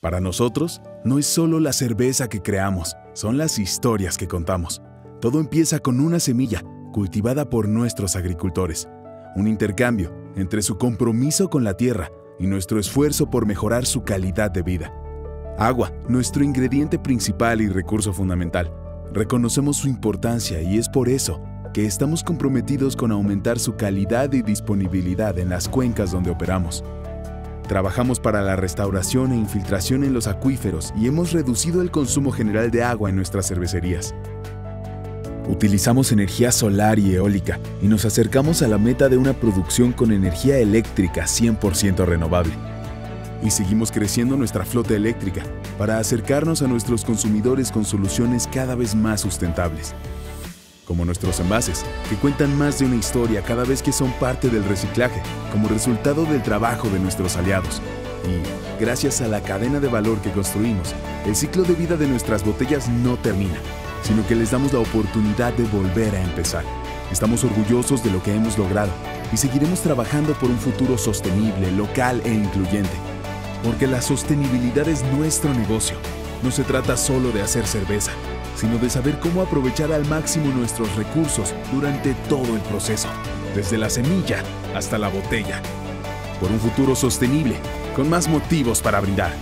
Para nosotros, no es solo la cerveza que creamos, son las historias que contamos. Todo empieza con una semilla cultivada por nuestros agricultores. Un intercambio entre su compromiso con la tierra y nuestro esfuerzo por mejorar su calidad de vida. Agua, nuestro ingrediente principal y recurso fundamental. Reconocemos su importancia y es por eso que estamos comprometidos con aumentar su calidad y disponibilidad en las cuencas donde operamos. Trabajamos para la restauración e infiltración en los acuíferos y hemos reducido el consumo general de agua en nuestras cervecerías. Utilizamos energía solar y eólica y nos acercamos a la meta de una producción con energía eléctrica 100% renovable. Y seguimos creciendo nuestra flota eléctrica para acercarnos a nuestros consumidores con soluciones cada vez más sustentables. Como nuestros envases, que cuentan más de una historia cada vez que son parte del reciclaje, como resultado del trabajo de nuestros aliados. Y, gracias a la cadena de valor que construimos, el ciclo de vida de nuestras botellas no termina, sino que les damos la oportunidad de volver a empezar. Estamos orgullosos de lo que hemos logrado y seguiremos trabajando por un futuro sostenible, local e incluyente. Porque la sostenibilidad es nuestro negocio. No se trata solo de hacer cerveza, sino de saber cómo aprovechar al máximo nuestros recursos durante todo el proceso, desde la semilla hasta la botella. Por un futuro sostenible, con más motivos para brindar.